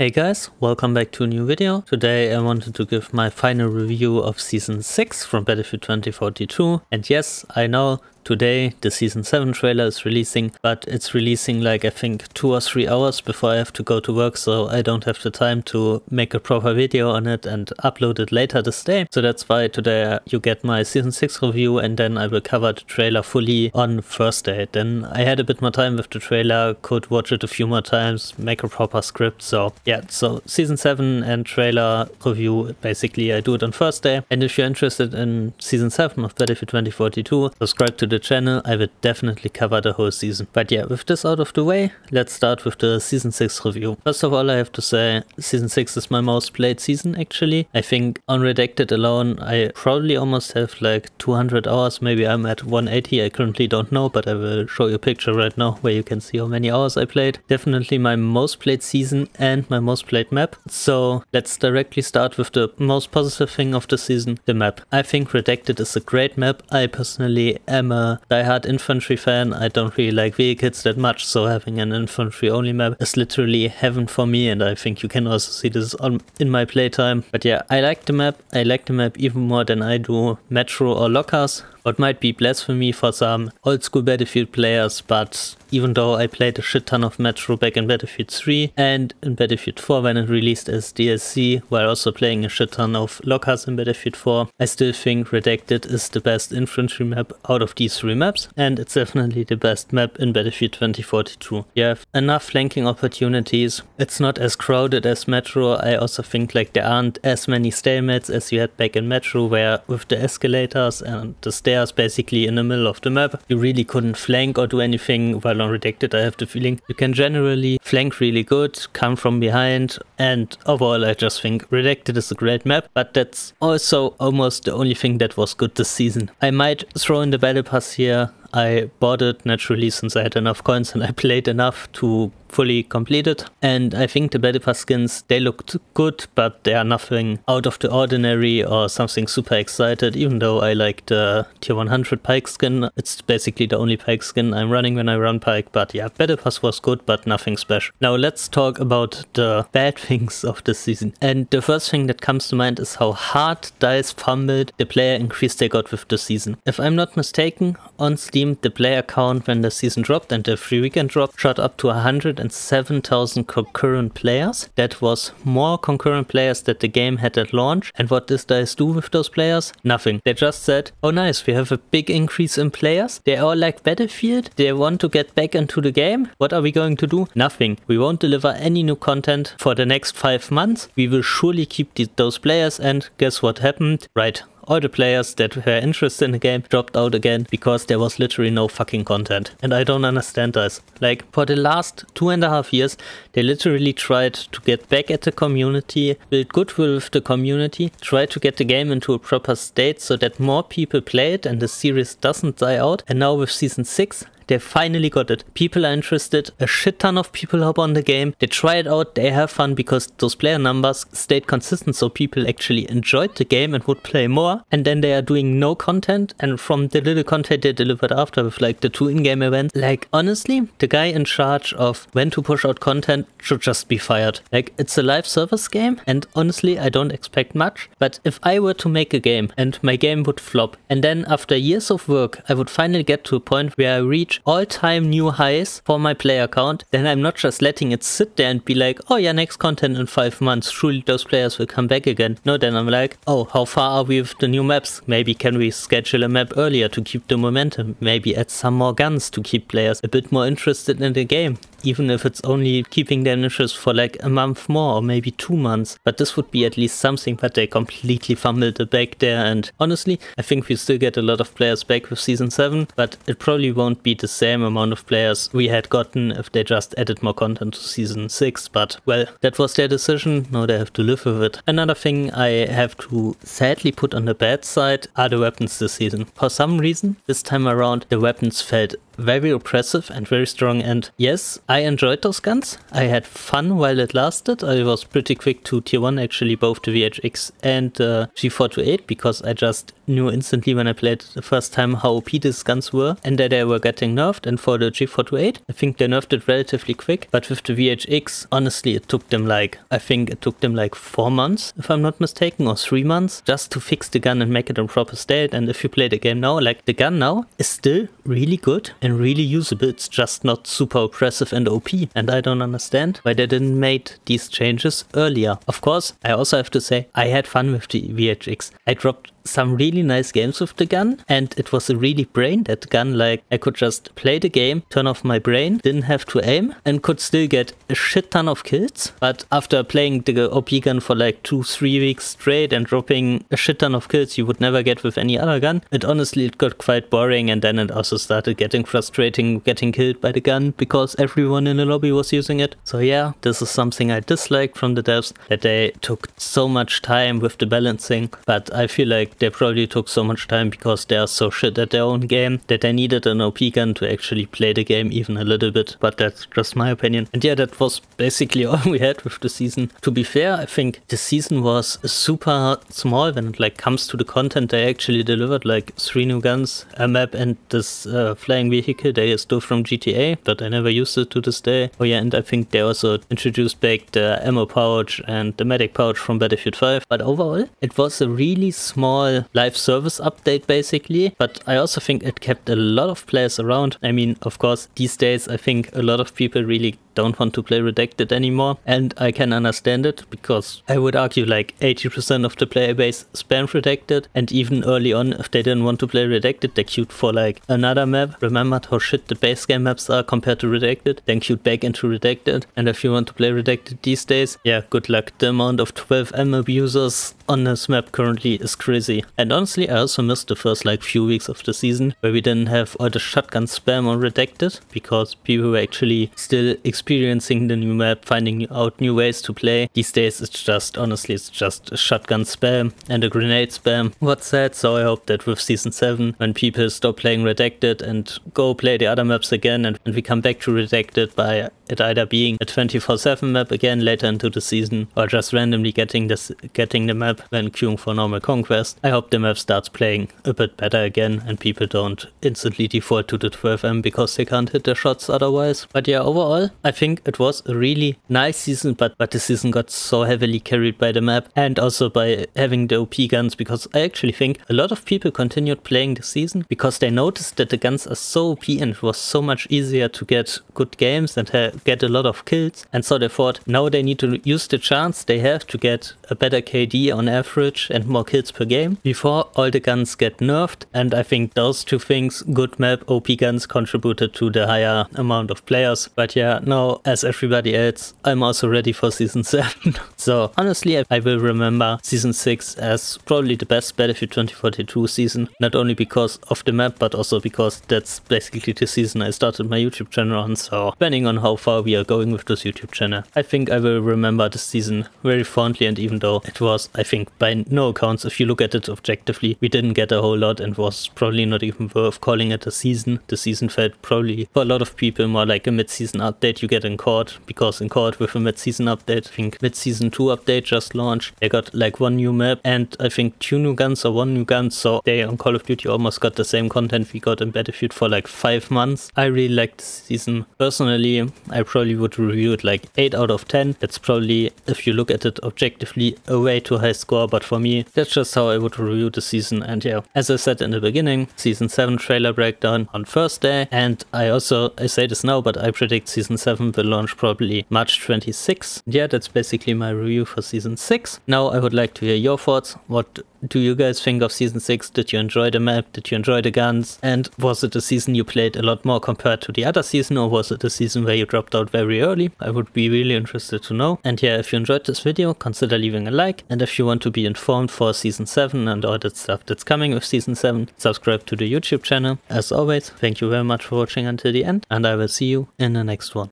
Hey guys, welcome back to a new video. Today I wanted to give my final review of Season 6 from Battlefield 2042. And yes, I know Today the season 7 trailer is releasing, but it's releasing like I think 2 or 3 hours before I have to go to work, so I don't have the time to make a proper video on it and upload it later this day. So that's why today you get my season 6 review and then I will cover the trailer fully on Thursday. Then I had a bit more time with the trailer, could watch it a few more times, make a proper script. So yeah, so season 7 and trailer review, basically I do it on Thursday. And if you're interested in season 7 of Battlefield 2042, subscribe to the the channel, I will definitely cover the whole season. But yeah, with this out of the way, let's start with the Season 6 review. First of all, I have to say, Season 6 is my most played season actually. I think on Redacted alone, I probably almost have like 200 hours, maybe I'm at 180, I currently don't know, but I will show you a picture right now where you can see how many hours I played. Definitely my most played season and my most played map. So let's directly start with the most positive thing of the season, the map. I think Redacted is a great map. I personally am a Uh, diehard infantry fan. I don't really like vehicles that much, so having an infantry only map is literally heaven for me, and I think you can also see this on in my playtime. But yeah, I like the map. I like the map even more than I do Metro or Lockers. What might be blasphemy for some old school Battlefield players, but even though I played a shit ton of Metro back in Battlefield 3 and in Battlefield 4 when it released as DLC, while also playing a shit ton of Lockers in Battlefield 4, I still think Redacted is the best infantry map out of these three maps, and it's definitely the best map in Battlefield 2042. You have enough flanking opportunities, it's not as crowded as Metro, I also think like there aren't as many stalemates as you had back in Metro, where with the escalators and the stairs basically in the middle of the map, you really couldn't flank or do anything while on Redacted, I have the feeling. You can generally flank really good, come from behind, and overall I just think Redacted is a great map, but that's also almost the only thing that was good this season. I might throw in the Battle Pass here, I bought it naturally since I had enough coins and I played enough to fully completed. And I think the Battle Pass skins, they looked good, but they are nothing out of the ordinary or something super excited, even though I like the tier 100 Paik skin. It's basically the only Paik skin I'm running when I run Paik, but yeah, Battle Pass was good, but nothing special. Now let's talk about the bad things of this season. And the first thing that comes to mind is how hard DICE fumbled the player increase they got with the season. If I'm not mistaken, on Steam, the player count when the season dropped and the free weekend drop shot up to 100 107,000 concurrent players. That was more concurrent players that the game had at launch. And what did DICE do with those players? Nothing. They just said, oh nice, we have a big increase in players. They all like Battlefield. They want to get back into the game. What are we going to do? Nothing. We won't deliver any new content for the next five months. We will surely keep those players. And guess what happened? Right, all the players that were interested in the game dropped out again because there was literally no fucking content. And I don't understand this. Like, for the last two and a half years, they literally tried to get back at the community, build goodwill with the community, try to get the game into a proper state so that more people play it and the series doesn't die out. And now with season 6, they finally got it. People are interested. A shit ton of people hop on the game. They try it out. They have fun because those player numbers stayed consistent. So people actually enjoyed the game and would play more. And then they are doing no content. And from the little content they delivered after with like the two in-game events, like honestly, the guy in charge of when to push out content should just be fired. Like it's a live service game. And honestly, I don't expect much. But if I were to make a game and my game would flop and then after years of work, I would finally get to a point where I reach all-time new highs for my player count, then I'm not just letting it sit there and be like, oh yeah, next content in five months, surely those players will come back again. No, then I'm like, oh, how far are we with the new maps? Maybe can we schedule a map earlier to keep the momentum? Maybe add some more guns to keep players a bit more interested in the game even if it's only keeping their interest for like a month more or maybe two months. But this would be at least something, but they completely fumbled back there. And honestly, I think we still get a lot of players back with Season 7, but it probably won't be the same amount of players we had gotten if they just added more content to Season 6. But well, that was their decision. Now they have to live with it. Another thing I have to sadly put on the bad side are the weapons this season. For some reason, this time around, the weapons felt very oppressive and very strong. And yes, I enjoyed those guns. I had fun while it lasted. I was pretty quick to tier 1 actually, both the VHX and uh, G428 because I just knew instantly when I played the first time how OP these guns were and that they were getting nerfed. And for the G428, I think they nerfed it relatively quick. But with the VHX, honestly, it took them like, I think it took them like four months, if I'm not mistaken, or three months just to fix the gun and make it in proper state. And if you play the game now, like the gun now is still really good really usable. It's just not super oppressive and OP. And I don't understand why they didn't make these changes earlier. Of course, I also have to say I had fun with the VHX. I dropped some really nice games with the gun and it was a really brain dead gun like I could just play the game, turn off my brain, didn't have to aim and could still get a shit ton of kills. But after playing the OP gun for like two, three weeks straight and dropping a shit ton of kills you would never get with any other gun, it honestly it got quite boring and then it also started getting frustrating getting killed by the gun because everyone in the lobby was using it. So yeah, this is something I dislike from the devs that they took so much time with the balancing but I feel like they probably took so much time because they are so shit at their own game that they needed an OP gun to actually play the game even a little bit. But that's just my opinion. And yeah, that was basically all we had with the season. To be fair, I think the season was super small when it like comes to the content they actually delivered, like three new guns, a map, and this uh, flying vehicle they stole from GTA, but I never used it to this day. Oh yeah, and I think they also introduced back the ammo pouch and the medic pouch from Battlefield 5. But overall, it was a really small small live service update basically, but I also think it kept a lot of players around. I mean, of course, these days I think a lot of people really don't want to play Redacted anymore. And I can understand it because I would argue like 80% of the player base spam Redacted. And even early on, if they didn't want to play Redacted, they queued for like another map. Remembered how shit the base game maps are compared to Redacted, then queued back into Redacted. And if you want to play Redacted these days, yeah, good luck. The amount of 12M abusers on this map currently is crazy. And honestly, I also missed the first like few weeks of the season where we didn't have all the shotgun spam on Redacted because people were actually still experiencing experiencing the new map, finding out new ways to play. These days it's just, honestly, it's just a shotgun spam and a grenade spam. What's that? So I hope that with Season 7, when people stop playing Redacted and go play the other maps again and, and we come back to Redacted by it either being a 24-7 map again later into the season or just randomly getting this getting the map when queuing for normal conquest. I hope the map starts playing a bit better again and people don't instantly default to the 12M because they can't hit their shots otherwise. But yeah, overall, I think it was a really nice season, but, but the season got so heavily carried by the map and also by having the OP guns because I actually think a lot of people continued playing the season because they noticed that the guns are so OP and it was so much easier to get good games and get a lot of kills. And so they thought now they need to use the chance they have to get a better KD on average and more kills per game before all the guns get nerfed. And I think those two things, good map, OP guns contributed to the higher amount of players. But yeah, now as everybody else, I'm also ready for season 7. so honestly, I will remember season 6 as probably the best Battlefield 2042 season. Not only because of the map, but also because that's basically the season I started my YouTube channel on. So depending on how far we are going with this YouTube channel. I think I will remember this season very fondly and even though it was, I think, by no accounts, if you look at it objectively, we didn't get a whole lot and was probably not even worth calling it a season. The season felt probably for a lot of people more like a mid-season update you get in CoD because in CoD with a mid-season update, I think mid-season 2 update just launched. They got like one new map and I think two new guns or one new gun so they on Call of Duty almost got the same content we got in Battlefield for like five months. I really liked the season. Personally, probably would review it like 8 out of 10. That's probably, if you look at it objectively, a way too high score, but for me, that's just how I would review the season. And yeah, as I said in the beginning, season 7 trailer breakdown on first day. And I also, I say this now, but I predict season 7 will launch probably March 26. Yeah, that's basically my review for season 6. Now I would like to hear your thoughts. What do you guys think of season 6? Did you enjoy the map? Did you enjoy the guns? And was it a season you played a lot more compared to the other season or was it a season where you dropped out very early? I would be really interested to know. And yeah, if you enjoyed this video, consider leaving a like. And if you want to be informed for season 7 and all that stuff that's coming with season 7, subscribe to the YouTube channel. As always, thank you very much for watching until the end and I will see you in the next one.